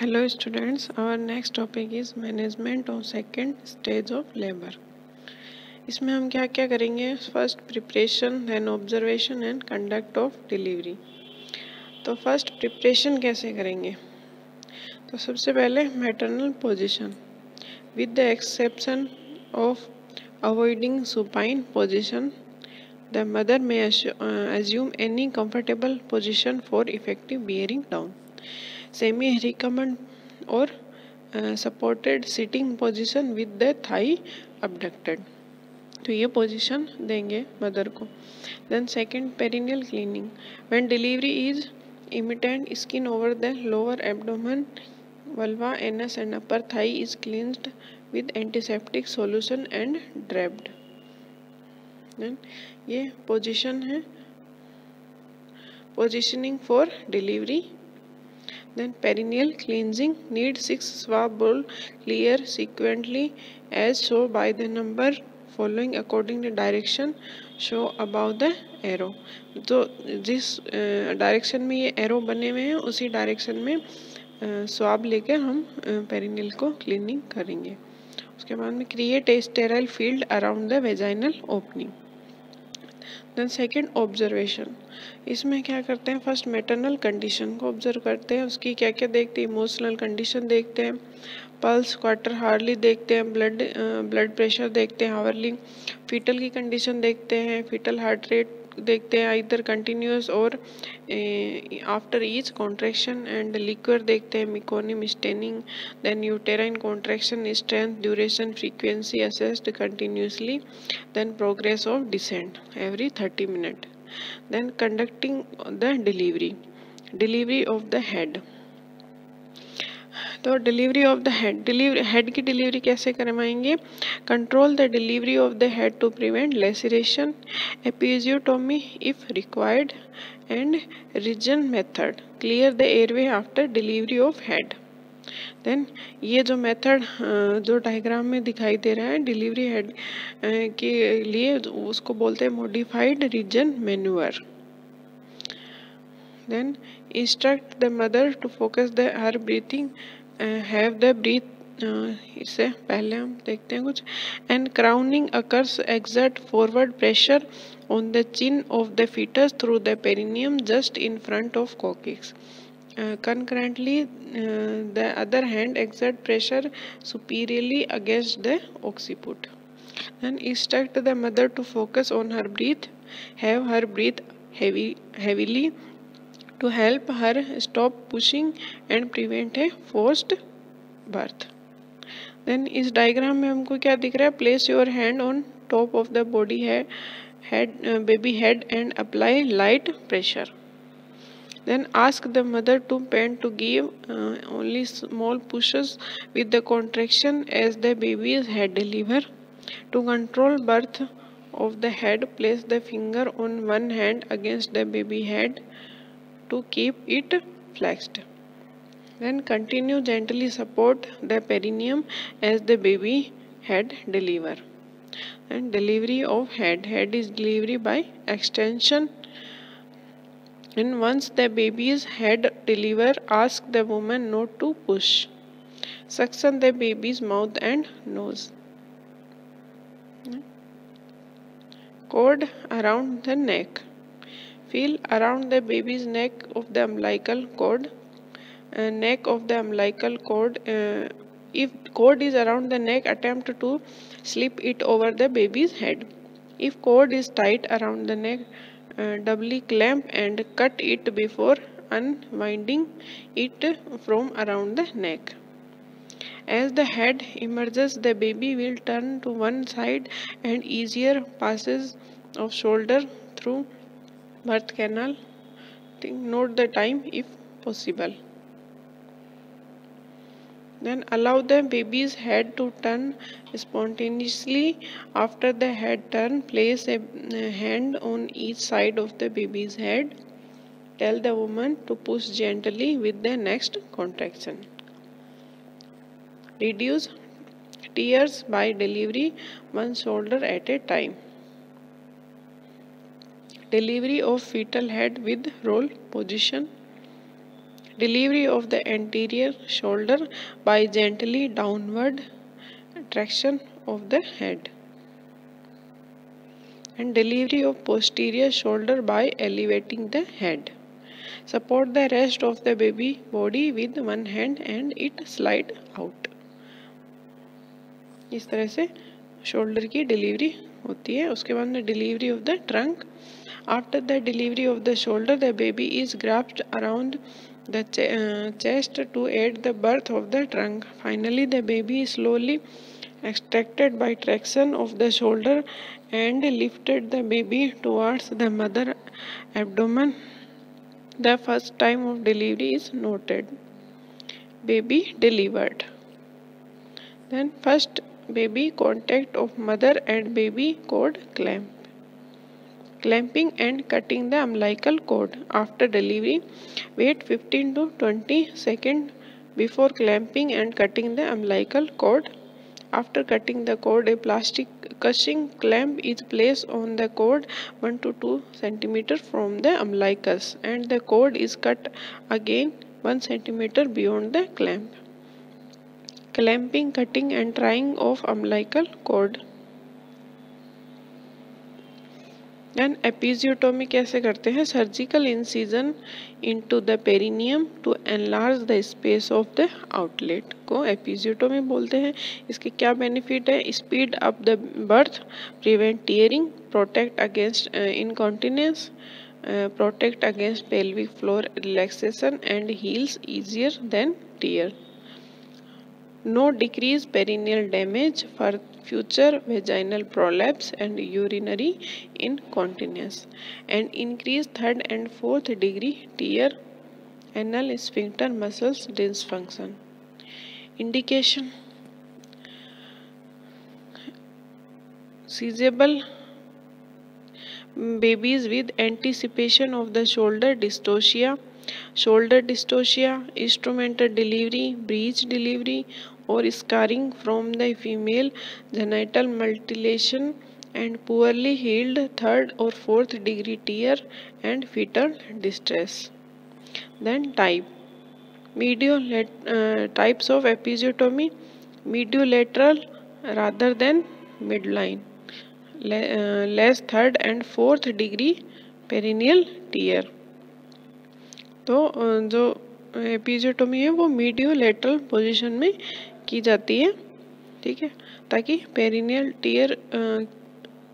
Hello students our next topic is management of second stage of labour इसमें हम क्या क्या करेंगे? First preparation then observation and conduct of delivery तो first preparation कैसे करेंगे? तो सबसे पहले maternal position with the exception of avoiding supine position the mother may assume any comfortable position for effective bearing down semi recumbent और supported sitting position with the thigh abducted. तो ये position देंगे mother को। Then second perineal cleaning when delivery is imminent skin over the lower abdomen vulva, anus, and upper thigh is cleansed with antiseptic solution and draped then ये position है। Positioning for delivery then perineal cleansing needs six swab bowl clear sequentially as shown by the number following according to direction show above the arrow तो जिस direction में ये arrow बने हुए हैं उसी डायरेक्शन में स्वाब लेकर हम पेरिनियल को क्लीनिंग करेंगे उसके बाद में create a sterile field around the vaginal opening then second observation इसमें क्या करते हैं? फ़र्स्ट मेटरनल कंडीशन को ऑब्ज़र्व करते हैं। उसकी क्या क्या देखते हैं? इमोशनल कंडीशन देखते हैं। पल्स क्वार्टर हार्ली देखते हैं। ब्लड ब्लड प्रेशर देखते हैं। हावरली फीटल की कंडीशन देखते हैं। फीटल हार्ट रेट देखते हैं इधर कंटिन्यूस और after each contraction and liquor देखते हैं meconium staining then uterine contraction strength duration frequency assessed continuously then progress of descent every thirty minute then conducting the delivery delivery of the head तो delivery of the head delivery head की delivery कैसे करवाएँगे? Control the delivery of the head to prevent laceration episiotomy if required and Ritgen method clear the airway after delivery of head then ये जो method जो diagram में दिखाई दे रहा है डिलीवरी हेड के लिए, उसको बोलते हैं modified Ritgen manoeuvre then instruct the mother to focus the her breathing have the breath इससे पहले हम देखते हैं कुछ and crowning occurs exert forward pressure on the chin of the foetus through the perineum just in front of coccyx uh, the other hand exert pressure superiorly against the occiput then instruct the mother to focus on her breath have her breathe heavy heavily to help her stop pushing and prevent a forced birth then इस diagram में हमको क्या दिख रहा है? Place your hand on top of the body है head baby head and apply light pressure then ask the mother to pant to give only small pushes with the contraction as the baby is head deliver to control birth of the head place the finger on one hand against the baby head to keep it flexed. Then continue gently support the perineum as the baby head deliver. And delivery of head. Head is delivery by extension. And once the baby's head deliver ask the woman not to push. Suction the baby's mouth and nose. Cord around the neck feel around the baby's neck of the umbilical cord uh, neck of the umbilical cord uh, if cord is around the neck attempt to slip it over the baby's head. If cord is tight around the neck uh, doubly clamp and cut it before unwinding it from around the neck. As the head emerges the baby will turn to one side and easier passes of shoulder through birth canal note the time if possible then allow the baby's head to turn spontaneously. After the head turn, place a hand on each side of the baby's head. Tell the woman to push gently with the next contraction. Reduce tears by delivery one shoulder at a time. Delivery of fetal head with roll position delivery of the anterior shoulder by gently downward traction of the head and delivery of posterior shoulder by elevating the head support the rest of the baby body with one hand and it slide out इस तरह से shoulder की delivery होती है उसके बाद में delivery of the trunk After the delivery of the shoulder, the baby is grasped around the ch uh, chest to aid the birth of the trunk. Finally, the baby is slowly extracted by traction of the shoulder and lifted the baby towards the mother abdomen. The first time of delivery is noted. Baby delivered. Then first baby contact of mother and baby code clamp clamping and cutting the umbilical cord. After delivery wait 15 to 20 seconds before clamping and cutting the umbilical cord. After cutting the cord a plastic cushing clamp is placed on the cord 1 to 2 centimeter from the umbilicus and the cord is cut again 1 centimeter beyond the clamp. Clamping, cutting and tying of umbilical cord. And episiotomy कैसे करते हैं? Surgical incision into the perineum to enlarge the space of the outlet को episiotomy बोलते हैं। इसके क्या benefit है? Speed up the birth prevent tearing protect against incontinence protect against pelvic floor relaxation and heals easier than tear no decrease perineal damage for future vaginal prolapse and urinary incontinence and increase third and fourth degree tear anal sphincter muscles dysfunction. Indication. Seizable babies with anticipation of the shoulder dystocia shoulder dystocia, instrumental delivery, breech delivery और scarring from the female genital mutilation and poorly healed third और fourth degree tear and foetal distress then type medio types of episiotomy mediolateral rather than midline less third and fourth degree perineal tear तो जो episiotomy है वो मीडियो lateral position में की जाती है, ठीक है? ताकि पेरिनियल टीयर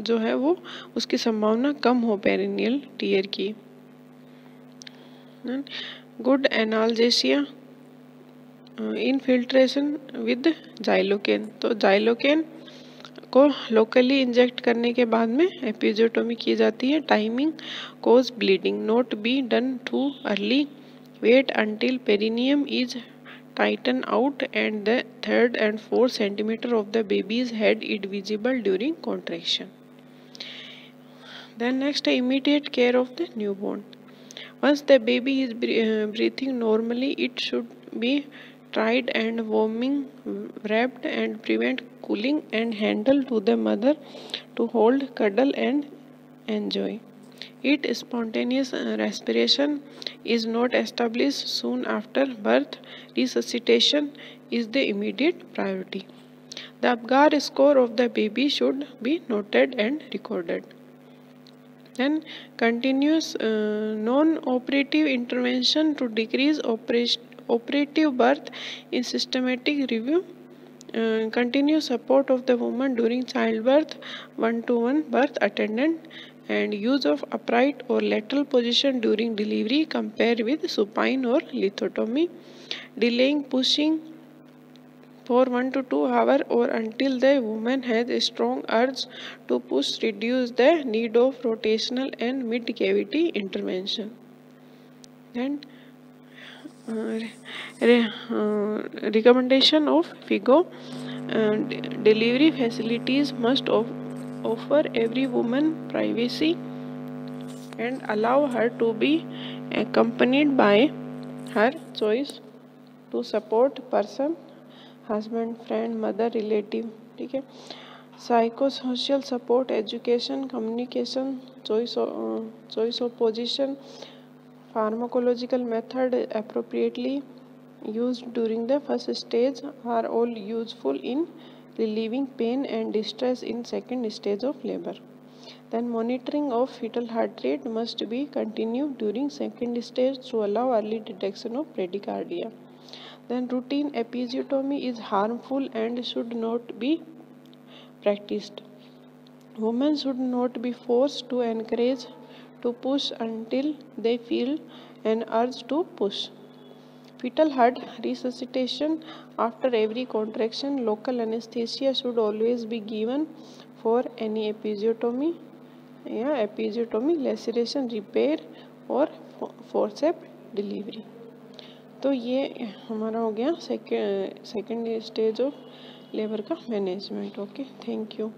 जो है वो उसकी संभावना कम हो पेरिनियल टीयर की। Good analgesia infiltration with xylocaine तो जाइलोकेन को लोकली इंजेक्ट करने के बाद में एपिजोटोमी की जाती है timing cause bleeding not be done too early wait until perineum is tighten out and the third and fourth centimeter of the baby's head is visible during contraction. Then next immediate care of the newborn. Once the baby is uh, breathing normally it should be dried and warming wrapped and prevent cooling and handle to the mother to hold cuddle and enjoy it spontaneous respiration is not established soon after birth. Resuscitation is the immediate priority. The apgar score of the baby should be noted and recorded. Then continuous uh, non-operative intervention to decrease operative birth in systematic review. Uh, continuous support of the woman during childbirth one-to-one -one birth attendant and use of upright or lateral position during delivery compared with supine or lithotomy. Delaying pushing for 1 to 2 hour or until the woman has a strong urge to push reduce the need of rotational and mid cavity intervention. And uh, uh, recommendation of FIGO and delivery facilities must offer every woman privacy and allow her to be accompanied by her choice to support person husband friend mother relative ठीक है psychosocial support education communication choice of, uh, choice of position pharmacological method appropriately used during the first stage are all useful in relieving pain and distress in second stage of labor. Then monitoring of fetal heart rate must be continued during second stage to allow early detection of bradycardia. Then routine episiotomy is harmful and should not be practiced. Women should not be forced to encourage to push until they feel an urge to push. Fetal heart resuscitation after every contraction, local anesthesia should always be given for any episiotomy या episiotomy laceration repair और forceps delivery तो ये हमारा हो गया second second stage of labour का management okay thank you